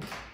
you.